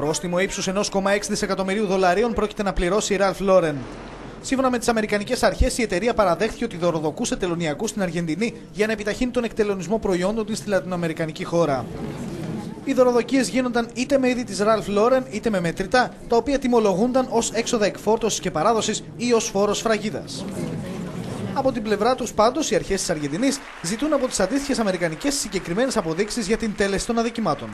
Πρόστιμο ύψους 1,6 δισεκατομμυρίου δολαρίων πρόκειται να πληρώσει η Ralph Lauren. Σύμφωνα με τις Αμερικανικές Αρχές, η εταιρεία παραδέχθηκε ότι δωροδοκούσε τελωνιακούς στην Αργεντινή για να επιταχύνει τον εκτελονισμό προϊόντων της στη λατινοαμερικανική χώρα. Οι δωροδοκίες γίνονταν είτε με είδη της Ραλφ Λόρεν είτε με μετρητά, τα οποία τιμολογούνταν ως έξοδα εκφόρτωσης και παράδοσης ή ως φόρος φραγίδας. Από την πλευρά τους, πάντως, οι αρχές της Αργεντινής ζητούν από τις αντίστοιχες Αμερικανικές συγκεκριμένες αποδείξεις για την τέλεση των αδικημάτων.